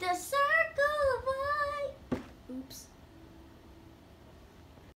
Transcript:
The sun